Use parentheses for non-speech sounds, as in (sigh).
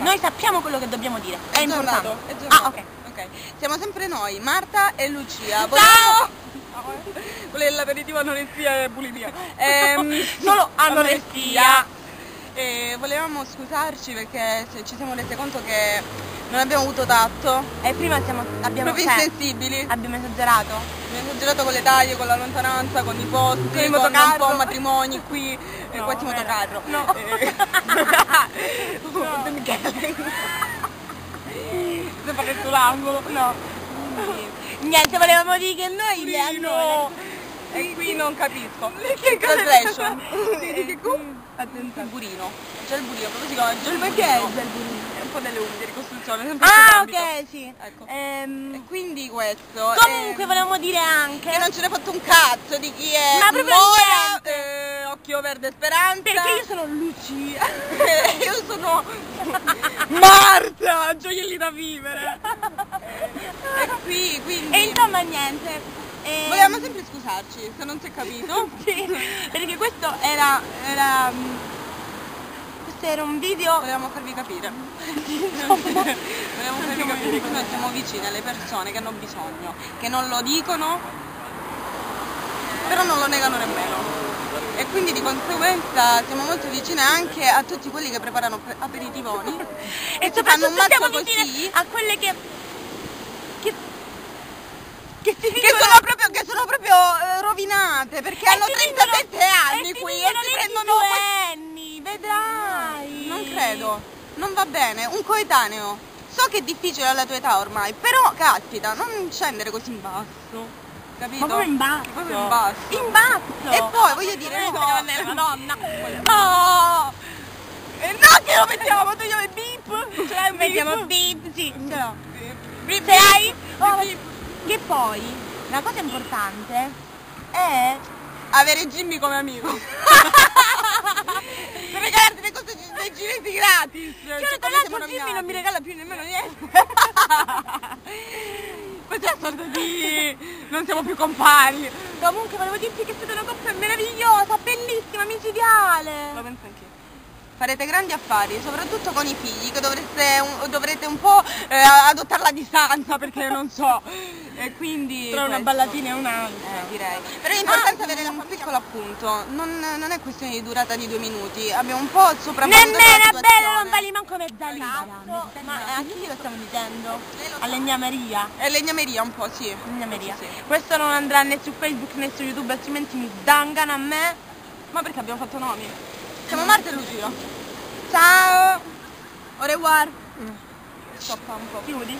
Noi sappiamo quello che dobbiamo dire. È, È importante. giornato, è. Ah, ok. Ok. Siamo sempre noi, Marta e Lucia. Ciao! Quello dell'aperitivo anoressia e bulimia. (laughs) Ehm, (laughs) Solo anoressia. E volevamo scusarci perché ci siamo resi conto che non abbiamo avuto tatto, E prima siamo, abbiamo, proprio cioè, insensibili. abbiamo esagerato. Abbiamo esagerato con le taglie, con la lontananza, con i posti, Con con, un po' matrimoni qui, e No, questi era- motocarro. no. Eh, (laughs) Se fate sull'angolo. No. Niente, volevamo dire che noi le allora- E qui non capisco. Che cosa Translation. Sì, Di che cu? Attenzione. Il burino. C'è il burino, proprio si chiama già il che è il burino? È un po' delle unghie ricostruzione, sempre Ah, ok, sì. Ecco. Ehm, E quindi questo. comunque ehm, volevamo dire anche che non ce ne fatto un cazzo di chi è Ma proprio Mora, niente. Eh, Occhio Verde Speranza. perché io sono Lucia. (laughs) io sono Marta, gioielli da vivere. e qui, quindi E insomma niente. ehm, volevamo sempre scusarci se non si è capito. (laughs) sì, perché questo era, era mm, questo era un video Volevamo farvi capire. (laughs) Volevamo farvi capire che noi siamo vicini alle persone che hanno bisogno, che non lo dicono, però non lo negano nemmeno. E quindi di conseguenza siamo molto vicine anche a tutti quelli che preparano pe- aperitivoni (laughs) e fanno un soprattutto siamo vicine così. a quelle che che che che sono proprio, che sono proprio eh, rovinate perché hanno si 37 fingono- anni e qui e si prendono anni, vedrai. Non credo, non va bene, un coetaneo. So che è difficile alla tua età ormai, però caspita, non scendere così in basso. Capito? Ma proprio in basso. Proprio in basso. In basso. E voglio dire, Eh, no, vabbè, madonna. No! E no che lo mettiamo, togliamo il beep! Un Mettiamo beep? sì, ce l'ho. Beep, Ce l'hai? Oh, che poi, la cosa importante è Avere Jimmy come amico. (laughs) per regalarti le cose dei giretti gratis. Cioè, Cioè, tra l'altro Jimmy non mi regala più nemmeno niente. (laughs) Questa è una sorta di... non siamo più compari. Comunque volevo dirti che siete una coppia micidiale. Lo penso anch'io. Farete grandi affari, soprattutto con i figli, che dovreste un, dovrete un po' eh, adottare la distanza perché non so. E quindi. Tra una ballatina e un'altra. Eh, direi. Però è importante Ah, avere un piccolo appunto, non, non è questione di durata di due minuti, abbiamo un po' sopravvalutato Nemmeno è bello, non vali manco mezza lira. Cazzo. Ma a chi lo stiamo dicendo? Lo A legnameria. È legnameria un po', sì. Legnameria. Sì, sì. Questo non andrà né su Facebook né su YouTube, altrimenti mi dangano a me. Ma perché abbiamo fatto nomi? Siamo Marta e Lucia. Ciao! Au revoir. Stoppa un po'. Chiudi.